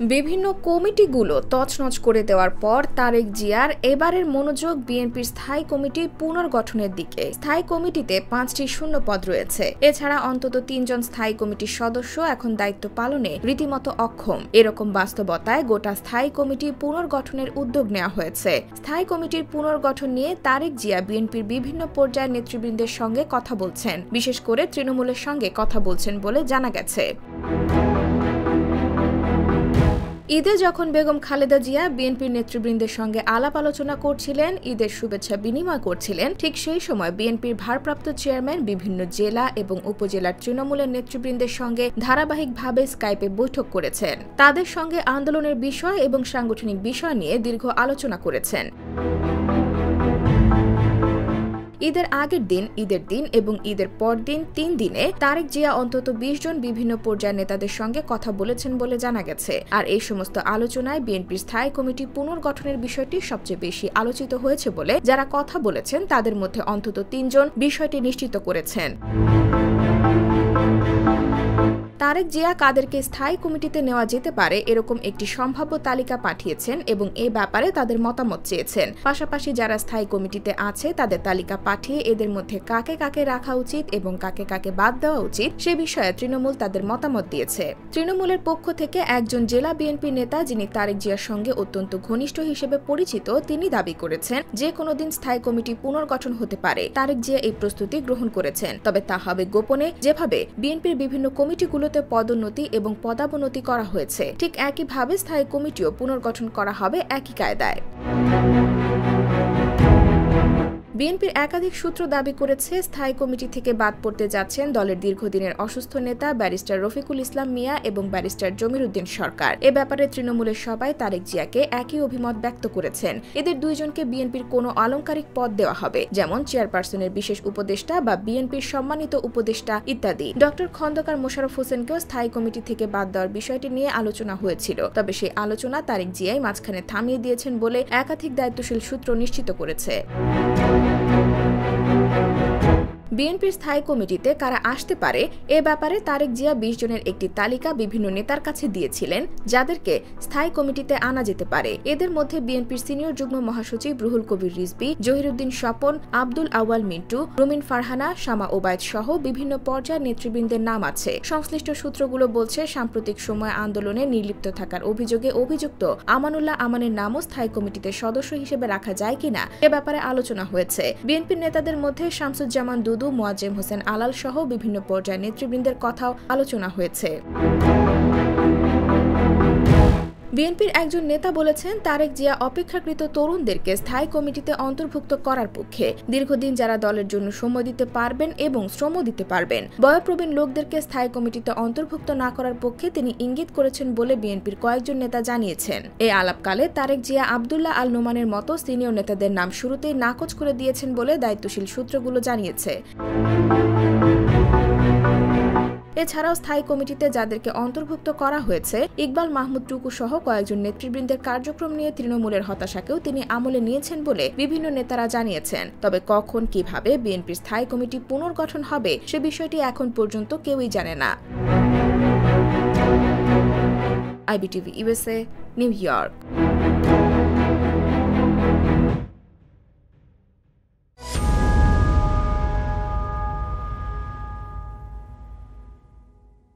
বিভিন্ন কমিটিগুলো তছনছ করে দেওয়ার পর তারেক জিয়ার এবারের মনোযোগ বিএনপির স্থায়ী কমিটি পুনর্গঠনের দিকে। স্থায়ী কমিটিতে পাঁচটি শূন্য পদ রয়েছে। এছাড়া অন্তত তিনজন স্থায়ী কমিটির সদস্য এখন দায়িত্ব পালনে রীতিমতো অক্ষম। এরকম বাস্তবতায় গোটা স্থায়ী কমিটি পুনর্গঠনের উদ্যোগ নেওয়া হয়েছে। স্থায়ী কমিটির পুনর্গঠন নিয়ে তারেক জিয়া বিএনপির বিভিন্ন পর্যায়ের নেতৃবৃন্দের সঙ্গে কথা বলছেন। বিশেষ করে তৃণমূলের সঙ্গে কথা বলছেন বলে জানা গেছে। ঈদে যখন বেগম খালেদা জিয়া বিএনপির নেতৃবৃন্দের সঙ্গে আলাপ আলোচনা করছিলেন, ঈদের শুভেচ্ছা বিনিময় করছিলেন, ঠিক সেই সময় বিএনপির ভারপ্রাপ্ত চেয়ারম্যান বিভিন্ন জেলা এবং উপজেলার তৃণমূলের নেতৃবৃন্দের সঙ্গে ধারাবাহিকভাবে স্কাইপে বৈঠক করেছেন। তাদের সঙ্গে আন্দোলনের বিষয় এবং সাংগঠনিক বিষয় নিয়ে দীর্ঘ আলোচনা করেছেন। ঈদের আগের দিন, ঈদের দিন এবং ঈদের পর দিন তিন দিনে তারেক জিয়া অন্তত বিশ জন বিভিন্ন পর্যায়ের নেতাদের সঙ্গে কথা বলেছেন বলে জানা গেছে। আর এই সমস্ত আলোচনায় বিএনপির স্থায়ী কমিটি পুনর্গঠনের বিষয়টি সবচেয়ে বেশি আলোচিত হয়েছে বলে যারা কথা বলেছেন, তাদের মধ্যে অন্তত তিনজন বিষয়টি নিশ্চিত করেছেন। তারেক জিয়া কাদেরকে স্থায়ী কমিটিতে নেওয়া যেতে পারে এরকম একটি সম্ভাব্য তালিকা পাঠিয়েছেন এবং এ ব্যাপারে তাদের মতামত চেয়েছেন। পাশাপাশি যারা স্থায়ী কমিটিতে আছে, তাদের তালিকা পাঠিয়ে এদের মধ্যে কাকে কাকে রাখা উচিত এবং কাকে কাকে বাদ দেওয়া উচিত সে বিষয়ে তৃণমূল তাদের মতামত দিয়েছে। তৃণমূলের পক্ষ থেকে একজন জেলা বিএনপি নেতা, যিনি তারেক জিয়ার সঙ্গে অত্যন্ত ঘনিষ্ঠ হিসেবে পরিচিত, তিনি দাবি করেছেন, যে কোনো দিন স্থায়ী কমিটি পুনর্গঠন হতে পারে। তারেক জিয়া এই প্রস্তুতি গ্রহণ করেছেন। তবে তা হবে গোপনে। যেভাবে বিএনপির বিভিন্ন কমিটিগুলোতে পদোন্নতি এবং পদাবনতি করা হয়েছে। ঠিক একইভাবে স্থায়ী কমিটিও পুনর্গঠন করা হবে একই কায়দায়। বিএনপির একাধিক সূত্র দাবি করেছে, স্থায়ী কমিটি থেকে বাদ পড়তে যাচ্ছেন দলের দীর্ঘদিনের অসুস্থ নেতা ব্যারিস্টার রফিকুল ইসলাম মিয়া এবং ব্যারিস্টার জমির উদ্দিন সরকার। এ ব্যাপারে তৃণমূলের সবাই তারেক জিয়াকে একই অভিমত ব্যক্ত করেছেন। এদের দুইজনকে বিএনপির কোনো আলংকারিক পদ দেওয়া হবে, যেমন চেয়ারপারসনের বিশেষ উপদেষ্টা বা বিএনপির সম্মানিত উপদেষ্টা ইত্যাদি। ডক্টর খন্দকার মোশারফ হোসেনকেও স্থায়ী কমিটি থেকে বাদ দেওয়ার বিষয়টি নিয়ে আলোচনা হয়েছিল। তবে সেই আলোচনা তারেক জিয়াই মাঝখানে থামিয়ে দিয়েছেন বলে একাধিক দায়িত্বশীল সূত্র নিশ্চিত করেছে। thank you বিএনপির স্থায়ী কমিটিতে কারা আসতে পারে, এ ব্যাপারে তারেক জিয়া বিশ জনের একটি তালিকা বিভিন্ন নেতার কাছে দিয়েছিলেন, যাদেরকে স্থায়ী কমিটিতে আনা যেতে পারে। এদের মধ্যে বিএনপির সিনিয়র যুগ্ম মহাসচিব রুহুল কবির রিজবি জহিরুদ্দিন স্বপন, আব্দুল আওয়াল মিন্টু, রুমিন ফারহানা, শামা ওবায়দ সহ বিভিন্ন পর্যায়ের নেতৃবৃন্দের নাম আছে। সংশ্লিষ্ট সূত্রগুলো বলছে, সাম্প্রতিক সময় আন্দোলনে নির্লিপ্ত থাকার অভিযোগে অভিযুক্ত আমানুল্লাহ আমানের নামও স্থায়ী কমিটিতে সদস্য হিসেবে রাখা যায় কিনা, এ ব্যাপারে আলোচনা হয়েছে। বিএনপির নেতাদের মধ্যে শামসুজ্জামান দুদু মোয়াজ্জেম হোসেন আলাল সহ বিভিন্ন পর্যায়ের নেতৃবৃন্দের কথাও আলোচনা হয়েছে। বিএনপির একজন নেতা বলেছেন, তারেক জিয়া অপেক্ষাকৃত তরুণদেরকে স্থায়ী কমিটিতে অন্তর্ভুক্ত করার পক্ষে দীর্ঘদিন যারা দলের জন্য সময় দিতে পারবেন এবং শ্রম দিতে পারবেন, বয়প্রবীণ লোকদেরকে স্থায়ী কমিটিতে অন্তর্ভুক্ত না করার পক্ষে তিনি ইঙ্গিত করেছেন বলে বিএনপির কয়েকজন নেতা জানিয়েছেন। এই আলাপকালে তারেক জিয়া আবদুল্লাহ আল নোমানের মতো সিনিয়র নেতাদের নাম শুরুতেই নাকচ করে দিয়েছেন বলে দায়িত্বশীল সূত্রগুলো জানিয়েছে। এছাড়াও স্থায়ী কমিটিতে যাদেরকে অন্তর্ভুক্ত করা হয়েছে, ইকবাল মাহমুদ টুকু সহ কয়েকজন নেতৃবৃন্দের কার্যক্রম নিয়ে তৃণমূলের হতাশাকেও তিনি আমলে নিয়েছেন বলে বিভিন্ন নেতারা জানিয়েছেন। তবে কখন, কীভাবে বিএনপির স্থায়ী কমিটি পুনর্গঠন হবে সে বিষয়টি এখন পর্যন্ত কেউই জানে না। IBTV USA New York.